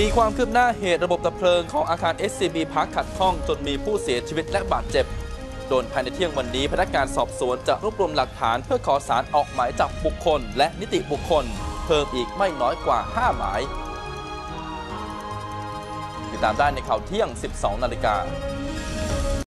มีความคืบหน้าเหตุระบบดับเพลิงของอาคาร SCB พักขัดข้องจนมีผู้เสียชีวิตและบาดเจ็บ โดนภายในเที่ยงวันนี้พนักงานสอบสวนจะรวบรวมหลักฐานเพื่อขอสารออกหมายจับบุคคล และนิติบุคคล เพิ่มอีกไม่น้อยกว่า 5 หมาย ติดตามได้ในข่าวเที่ยง 12 นาฬิกา